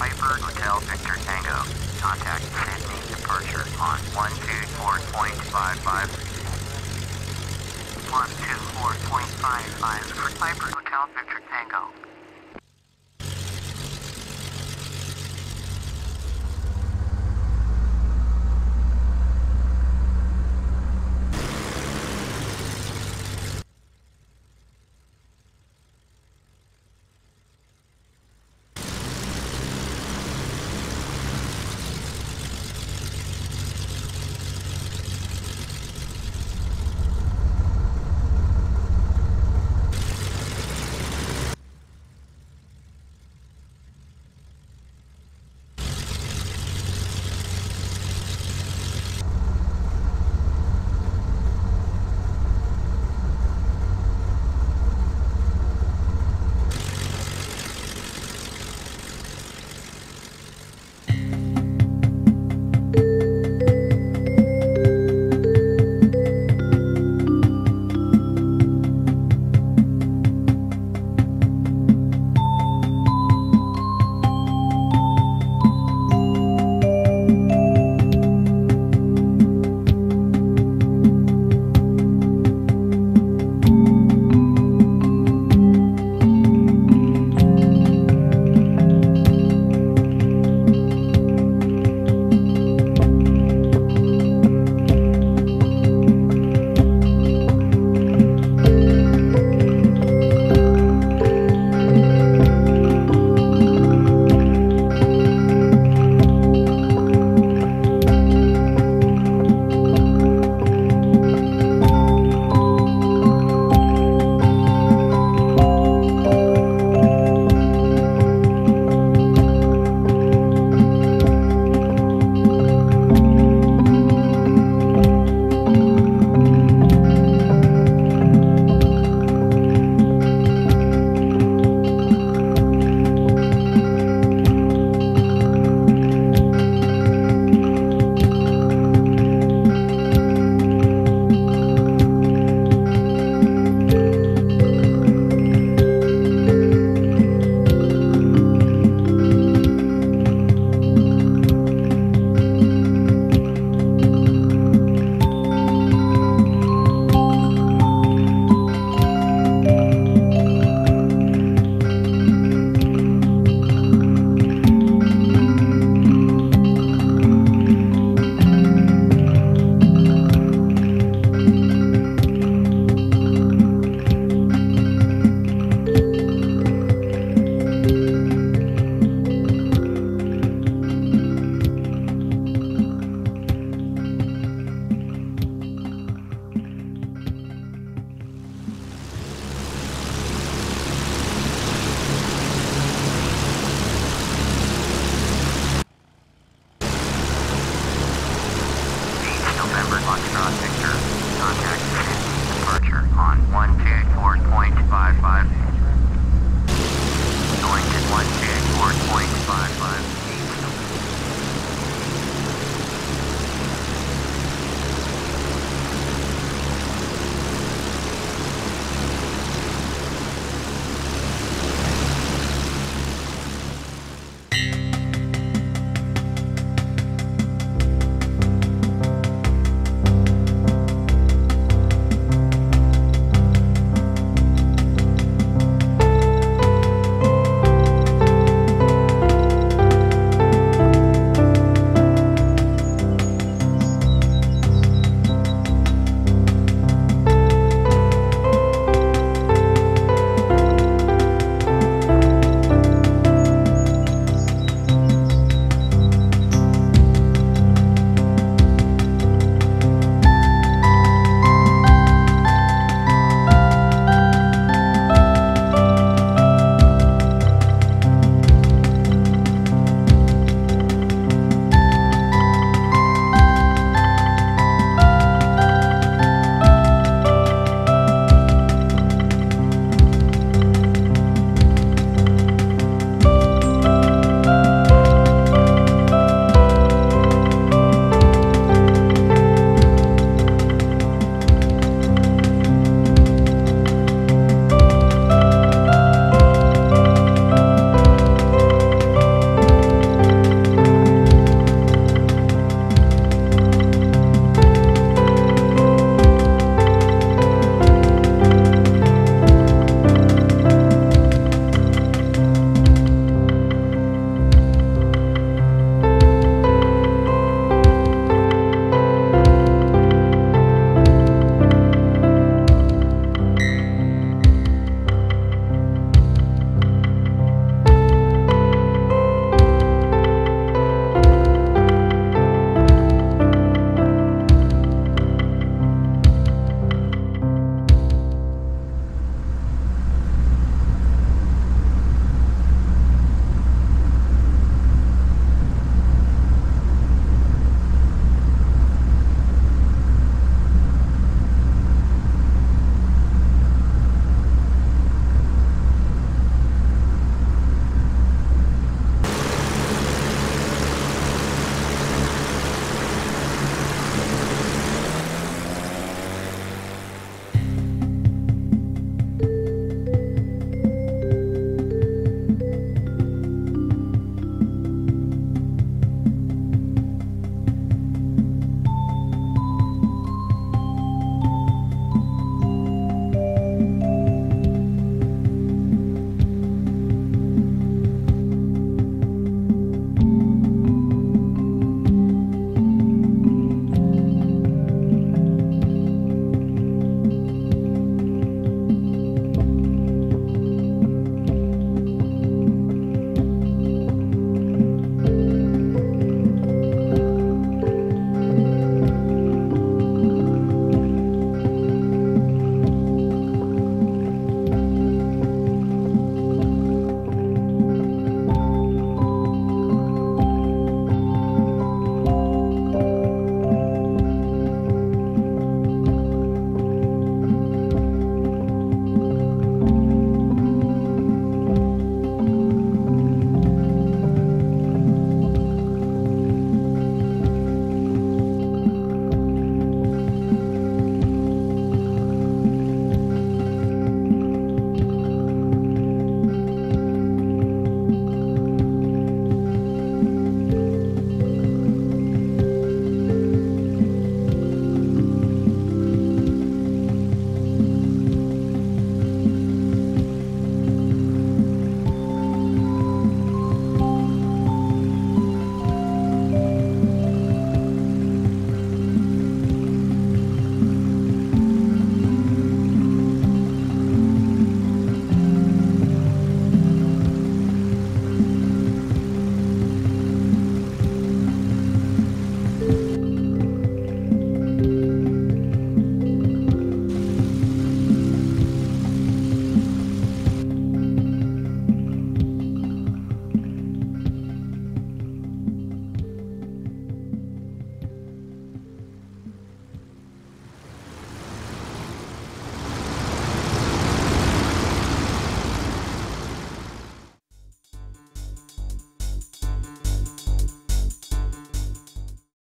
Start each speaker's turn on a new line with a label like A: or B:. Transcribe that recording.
A: Piper Hotel Victor Tango. Contact Sydney departure on 124.55. 124.55 for Piper Hotel Victor Tango. non-sector contact departure on 124.55. Going to 124.55.